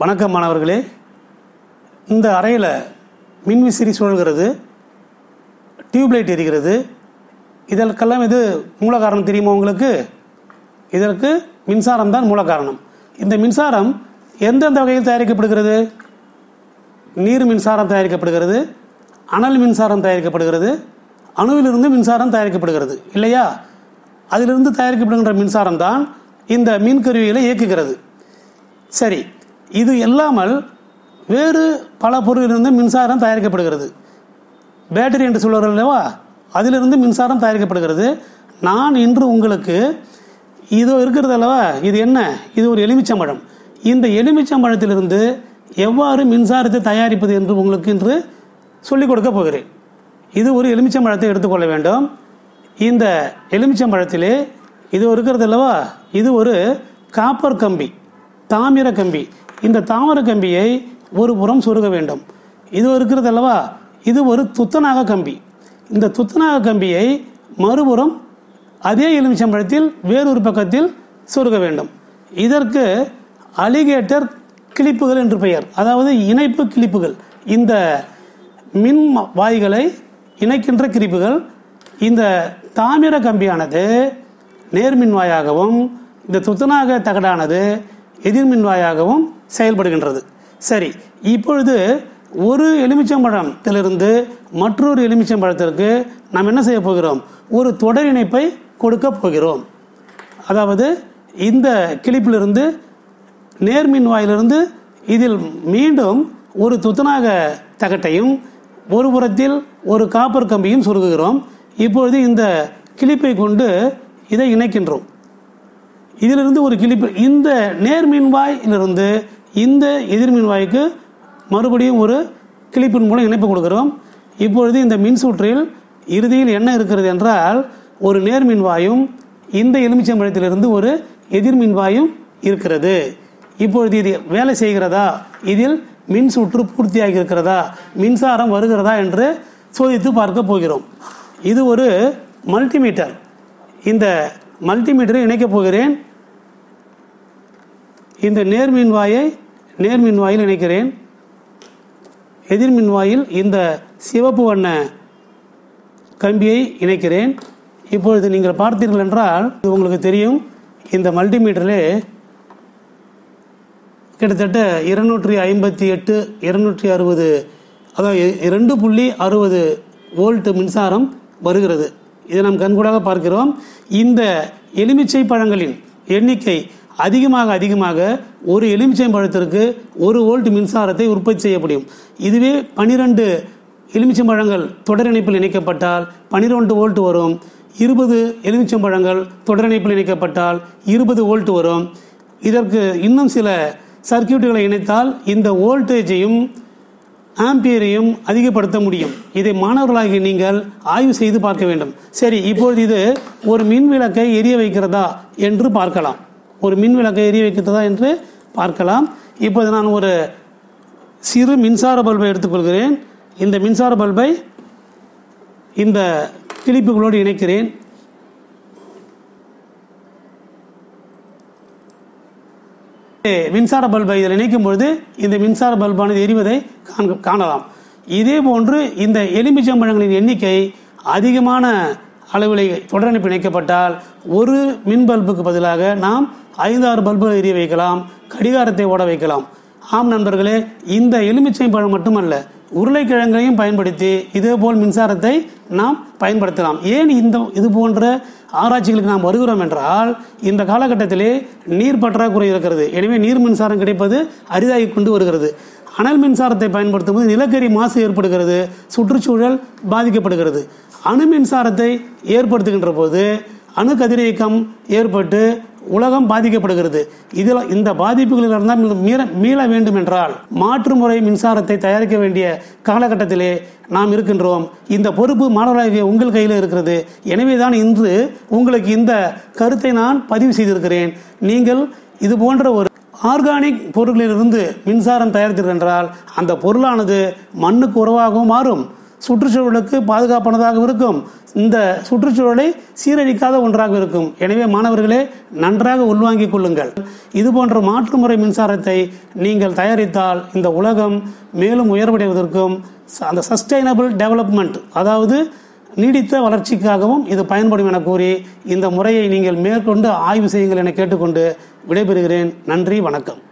வணக்கம் மாணவர்களே. இந்த அறையில் மின்விசிறி சுழல்கிறது டியூப்லைட் எரிகிறது. இதற்கெல்லாம் இது மூல காரணம் தெரியுமா உங்களுக்கு? இதற்கு மின்சாரம் தான் மூல காரணம். இந்த மின்சாரம் எந்தெந்த வகையில் தயாரிக்கப்படுகிறது? நீர் மின்சாரம் தயாரிக்கப்படுகிறது அனல் மின்சாரம் தயாரிக்கப்படுகிறது அணுவிலிருந்து மின்சாரம் தயாரிக்கப்படுகிறது இல்லையா? அதிலிருந்து தயாரிக்கப்படுகின்ற மின்சாரம் தான் இந்த மின்கருவிகளை இயக்குகிறது. சரி இது இல்லாமல் வேறு பல பொருளிலிருந்து மின்சாரம் தயாரிக்கப்படுகிறது. பேட்டரி என்று சொல்வார்கள் அல்லவா? அதிலிருந்து மின்சாரம் தயாரிக்கப்படுகிறது. நான் இன்று உங்களுக்கு இதோ இருக்கிறது அல்லவா? இது என்ன? இது ஒரு எலுமிச்சம்பழம். இந்த எலுமிச்சம்பழத்திலிருந்து எவ்வாறு மின்சாரத்தை தயாரிப்பது என்று உங்களுக்கு இன்று சொல்லிக் கொடுக்க போகிறேன். இது ஒரு எலுமிச்சம்பழத்தை எடுத்துக்கொள்ள வேண்டும். இந்த எலுமிச்சம்பழத்திலே இது இருக்கிறது அல்லவா? இது ஒரு காப்பர் கம்பி தாமிர கம்பி. இந்த தாமர கம்பியை ஒரு புறம் சொருக வேண்டும். இது இருக்கிறது அல்லவா இது ஒரு துத்தநாக கம்பி. இந்த துத்தநாக கம்பியை மறுபுறம் அதே எலுமிச்சம்பழத்தில் வேறொரு பக்கத்தில் சொருக வேண்டும். இதற்கு அலிகேட்டர் கிளிப்புகள் என்று பெயர். அதாவது இணைப்பு கிளிப்புகள். இந்த மின் வாய்களை இணைக்கின்ற கிளிப்புகள். இந்த தாமிர கம்பியானது நேர்மின்வாயாகவும் இந்த துத்தநாக தகடானது எதிர்மின்வாயாகவும் செயல்படுகின்றது. சரி இப்பொழுது ஒரு எலுமிச்சம்பழத்திலிருந்து மற்றொரு எலுமிச்சம்பழத்திற்கு நாம் என்ன செய்ய போகிறோம்? ஒரு தொடர் இணைப்பை கொடுக்க போகிறோம். அதாவது இந்த கிளிப்பிலிருந்து நேர்மின் வாயிலிருந்து இதில் மீண்டும் ஒரு துத்தநாக தகட்டையும் ஒரு புறத்தில் ஒரு காப்பர் கம்பியும் சொருகுகிறோம் இப்பொழுது இந்த கிளிப்பை கொண்டு இதை இணைக்கின்றோம். இதிலிருந்து ஒரு கிளிப்பு இந்த நேர்மின்வாயிலிருந்து இந்த எதிர்மின்வாய்க்கு மறுபடியும் ஒரு கிளிப்பின் மூலம் இணைப்பு கொடுக்கிறோம். இப்பொழுது இந்த மின்சுற்றில் இறுதியில் என்ன இருக்கிறது என்றால் ஒரு நேர்மின்வாயும் இந்த எலுமிச்சம்பழத்திலிருந்து ஒரு எதிர்மின்வாயும் இருக்கிறது. இப்பொழுது இது வேலை செய்கிறதா? இதில் மின் சுற்று பூர்த்தியாகி இருக்கிறதா? மின்சாரம் வருகிறதா என்று சோதித்து பார்க்க போகிறோம். இது ஒரு மல்டிமீட்டர். இந்த மல்டிமீட்டரை இணைக்கப் போகிறேன். இந்த நேர்மின்வாயை நேர்மின்வாயில் இணைக்கிறேன். எதிர்மின்வாயில் இந்த சிவப்பு வண்ண கம்பியை இணைக்கிறேன். இப்பொழுது நீங்கள் பார்த்தீர்கள் என்றால் இது உங்களுக்கு தெரியும் இந்த மல்டிமீட்டரிலே கிட்டத்தட்ட இருநூற்றி ஐம்பத்தி எட்டு இருநூற்றி அறுபது அதாவது இரண்டு புள்ளி அறுபது வோல்ட் மின்சாரம் வருகிறது. இதை நாம் கண்கூடாக பார்க்கிறோம். இந்த எலுமிச்சை பழங்களின் எண்ணிக்கை அதிகமாக அதிகமாக ஒரு எலுமிச்சை பழத்திற்கு ஒரு வோல்ட் மின்சாரத்தை உற்பத்தி செய்ய முடியும். இதுவே பனிரெண்டு எலுமிச்சம்பழங்கள் தொடர் இணைப்பில் இணைக்கப்பட்டால் பனிரெண்டு வோல்ட் வரும். இருபது எலுமிச்சம்பழங்கள் தொடர் இணைப்பில் இணைக்கப்பட்டால் இருபது வோல்ட் வரும். இதற்கு இன்னும் சில சர்க்கியூட்டுகளை இணைத்தால் இந்த வோல்டேஜையும் ஆம்பியரையும் அதிகப்படுத்த முடியும். இதை மாணவர்களாகி நீங்கள் ஆய்வு செய்து பார்க்க வேண்டும். சரி இப்பொழுது இது ஒரு மின் விளக்கை எரிய வைக்கிறதா என்று பார்க்கலாம். ஒரு மின் விளக்கை எரிய வைக்கிறதா என்று பார்க்கலாம். இப்போது நான் ஒரு சிறு மின்சார பல்பை எடுத்துக்கொள்கிறேன். இந்த மின்சார பல்பை இந்த கிளிப்புகளோடு இணைக்கிறேன். மின்சார பல்பை இதில் இணைக்கும் பொழுது இந்த மின்சார பல்பானது எரிவதை காணலாம். இதே போன்று இந்த எலுமிச்சம்பழங்களின் எண்ணிக்கை அதிகமான அளவில் தொடரணைப்பு இணைக்கப்பட்டால் ஒரு மின் பல்புக்கு பதிலாக நாம் ஐந்து ஆறு பல்புகளை எரிய வைக்கலாம் கடிகாரத்தை ஓட வைக்கலாம். ஆம் நண்பர்களே இந்த எலுமிச்சை பழம் மட்டுமல்ல உருளைக்கிழங்கையும் பயன்படுத்தி இதேபோல் மின்சாரத்தை நாம் பயன்படுத்தலாம். ஏன் இந்த இது போன்ற ஆராய்ச்சிகளுக்கு நாம் வருகிறோம் என்றால் இந்த காலகட்டத்திலே நீர் பற்றாக்குறை இருக்கிறது. எனவே நீர் மின்சாரம் கிடைப்பது அரிதாகி கொண்டு வருகிறது. அனல் மின்சாரத்தை பயன்படுத்தும் போது நிலக்கரி மாசு ஏற்படுகிறது சுற்றுச்சூழல் பாதிக்கப்படுகிறது. அணு மின்சாரத்தை ஏற்படுத்துகின்ற போது அணு கதிரியக்கம் ஏற்பட்டு உலகம் பாதிக்கப்படுகிறது. இதில் இந்த பாதிப்புகளில் இருந்தால் மீற மீள வேண்டும் என்றால் மாற்று முறை மின்சாரத்தை தயாரிக்க வேண்டிய காலகட்டத்திலே நாம் இருக்கின்றோம். இந்த பொறுப்பு மாணவராகிய உங்கள் கையில் இருக்கிறது. எனவே தான் இன்று உங்களுக்கு இந்த கருத்தை நான் பதிவு செய்திருக்கிறேன். நீங்கள் இது போன்ற ஒரு ஆர்கானிக் பொருட்களிலிருந்து மின்சாரம் தயாரித்தீர்கள் என்றால் அந்த பொருளானது மண்ணுக்கு உறவாகவும் மாறும். சுற்றுச்சூழலுக்கு பாதுகாப்பானதாக இருக்கும். இந்த சுற்றுச்சூழலை சீரழிக்காத ஒன்றாக இருக்கும். எனவே மாணவர்களே நன்றாக உள்வாங்கிக் கொள்ளுங்கள். இது போன்ற மாற்று முறை மின்சாரத்தை நீங்கள் தயாரித்தால் இந்த உலகம் மேலும் உயர்வடைவதற்கும் ச- அந்த சஸ்டைனபிள் டெவலப்மெண்ட் அதாவது நீடித்த வளர்ச்சிக்காகவும் இது பயன்படும் என கூறி இந்த முறையை நீங்கள் மேற்கொண்டு ஆய்வு செய்யுங்கள் என கேட்டுக்கொண்டு விடைபெறுகிறேன். நன்றி வணக்கம்.